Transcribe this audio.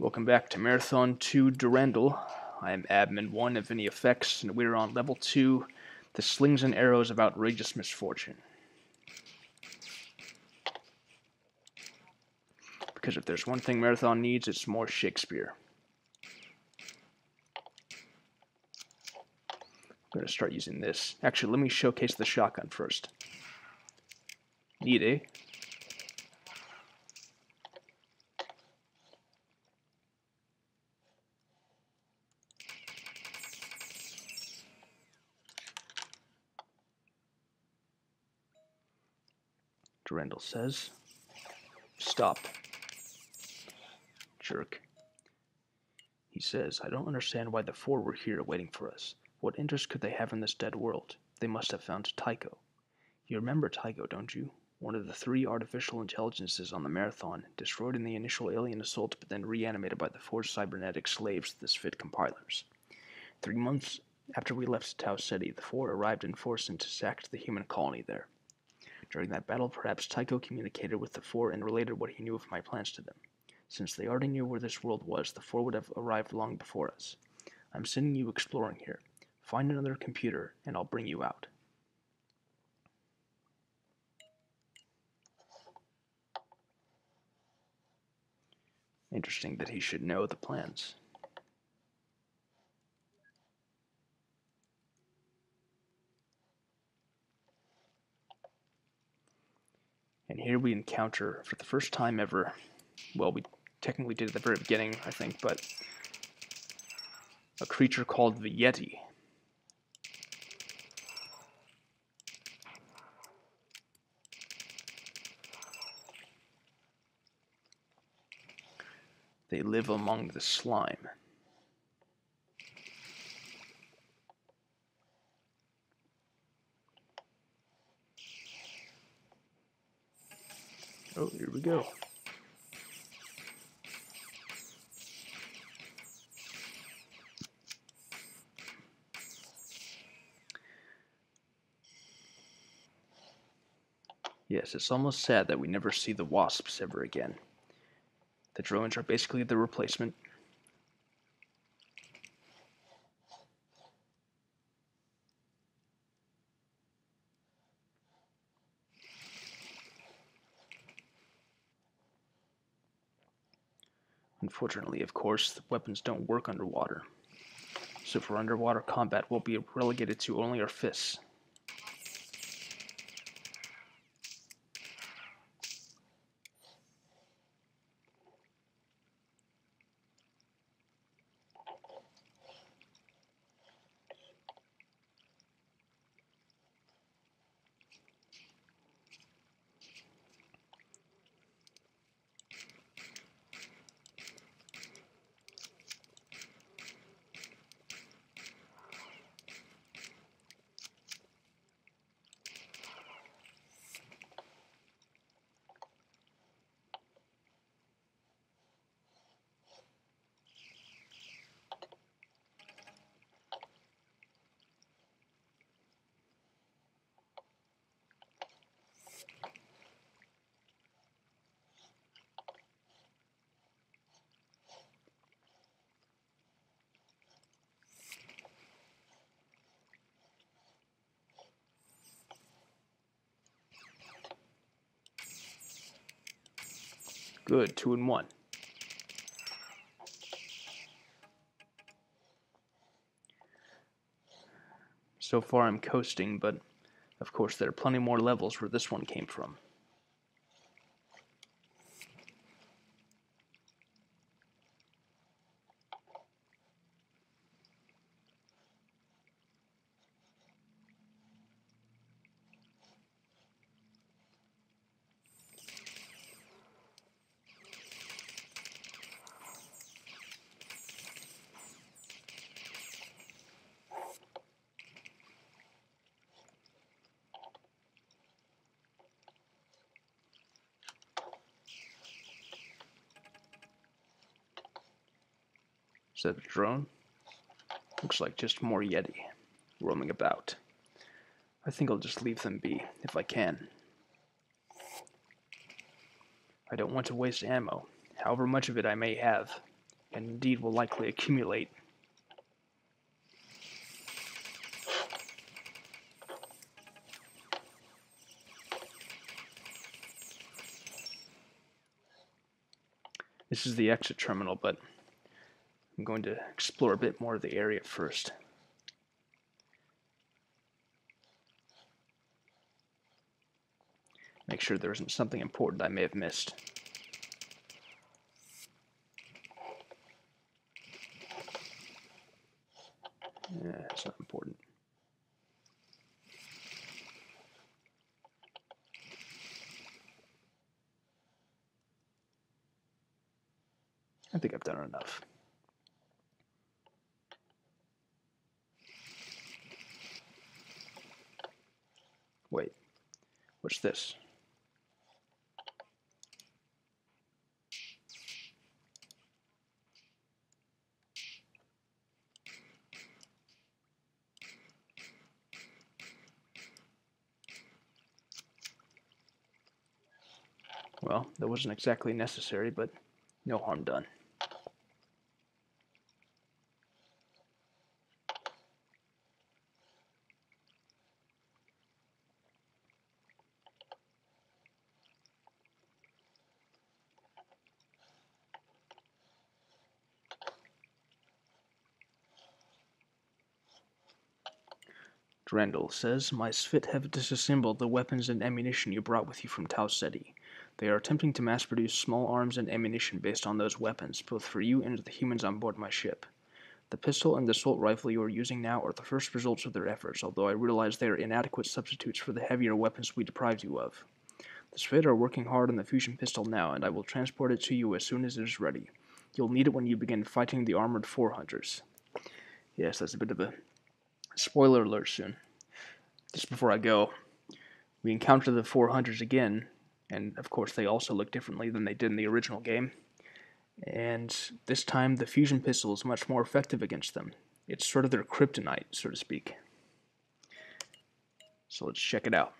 Welcome back to Marathon 2 Durandal. I am Admin 1 of Any Effects, and we are on Level 2, The Slings and Arrows of Outrageous Misfortune. Because if there's one thing Marathon needs, it's more Shakespeare. I'm going to start using this. Actually, let me showcase the shotgun first. Need a Durandal says. Stop. Jerk. He says, I don't understand why the Pfhor were here waiting for us. What interest could they have in this dead world? They must have found Tycho. You remember Tycho, don't you? One of the three artificial intelligences on the Marathon, destroyed in the initial alien assault but then reanimated by the Pfhor cybernetic slaves of the S'pht compilers. Three months after we left Tau Ceti, the Pfhor arrived in force and sacked the human colony there. During that battle, perhaps Tycho communicated with the Pfhor and related what he knew of my plans to them. Since they already knew where this world was, the Pfhor would have arrived long before us. I'm sending you exploring here. Find another computer, and I'll bring you out. Interesting that he should know the plans. And here we encounter, for the first time ever, well, we technically did at the very beginning, I think, but a creature called the Yeti. They live among the slime. Oh, here we go. Yes, it's almost sad that we never see the wasps ever again. The drones are basically the replacement Unfortunately, of course, the weapons don't work underwater. So for underwater combat, we'll be relegated to only our fists. Good, two and one. So far I'm coasting, but of course there are plenty more levels where this one came from. Is that a drone? Looks like just more Yeti roaming about. I think I'll just leave them be, if I can. I don't want to waste ammo, however much of it I may have. and indeed will likely accumulate. This is the exit terminal, but I'm going to explore a bit more of the area first. Make sure there isn't something important I may have missed. Yeah, it's not important. I think I've done enough. Wait, what's this? Well, that wasn't exactly necessary, but no harm done. Durandal says, My S'pht have disassembled the weapons and ammunition you brought with you from Tau Ceti. They are attempting to mass produce small arms and ammunition based on those weapons, both for you and the humans on board my ship. The pistol and the assault rifle you are using now are the first results of their efforts, although I realize they are inadequate substitutes for the heavier weapons we deprived you of. The S'pht are working hard on the fusion pistol now, and I will transport it to you as soon as it is ready. You'll need it when you begin fighting the armored Pfhor hunters. Yes, that's a bit of a spoiler alert soon. Just before I go, we encounter the Pfhor hunters again, and of course they also look differently than they did in the original game. And this time the fusion pistol is much more effective against them. It's sort of their kryptonite, so to speak. So let's check it out.